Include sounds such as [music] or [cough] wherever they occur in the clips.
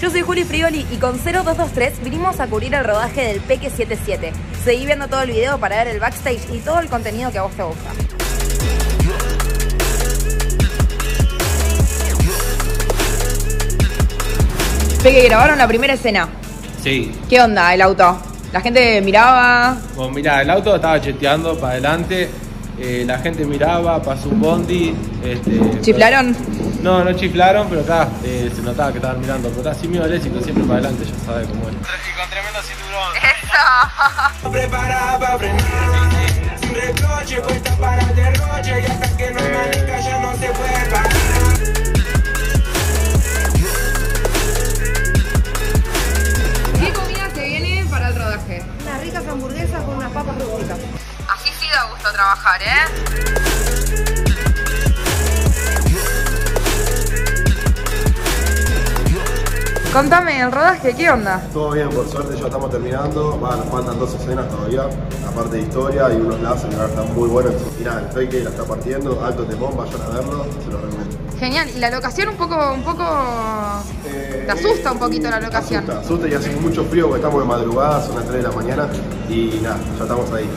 Yo soy Juli Frioli y con 0223 vinimos a cubrir el rodaje del Peque 77. Seguí viendo todo el video para ver el backstage y todo el contenido que a vos te gusta. Peque, grabaron la primera escena. Sí. ¿Qué onda el auto? La gente miraba. Bueno, mira, el auto estaba cheteando para adelante, eh, la gente miraba, pasó un bondi. Este, ¿Chiflaron? No, no chiflaron, pero acá eh, se notaba que estaban mirando. Pero está así mío léxico, siempre para adelante, ya sabe cómo es. Y con tremendo cinturón. Eso. [laughs] Preparada para frenar Sin reproche, puesta para el derroche Y hasta que no amanezca ya no se puede parar ¿Qué comida se viene para el rodaje? Unas ricas hamburguesas con unas papas rústicas. Así sí da gusto trabajar, ¿eh? Contame, el rodaje, ¿qué onda? Todo bien, por suerte ya estamos terminando. Va, nos faltan dos escenas todavía, aparte de historia y unos lazos que están muy buenos. Y nada, el fake la está partiendo, alto temón, vayan a verlo, se lo recomiendo. Genial, y la locación un poco, un poco... Te asusta un poquito la locación. Asusta, asusta y hace mucho frío porque estamos de madrugada, son las 3 de la mañana y nada, ya estamos ahí.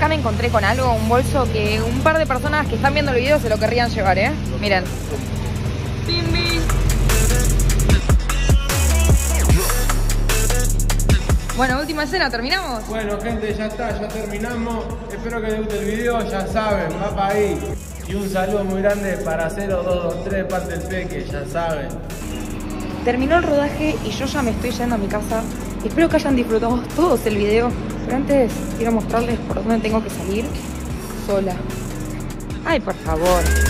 Acá me encontré con algo, un bolso que un par de personas que están viendo el video se lo querrían llevar, ¿eh? Miren. Bueno, última escena, ¿terminamos? Bueno, gente, ya está, ya terminamos. Espero que les guste el video, ya saben, va para ahí. Y un saludo muy grande para 0223 parte del Peque, ya saben. Terminó el rodaje y yo ya me estoy yendo a mi casa. Espero que hayan disfrutado todos el video. Pero antes quiero mostrarles por dónde tengo que salir sola. Ay, por favor.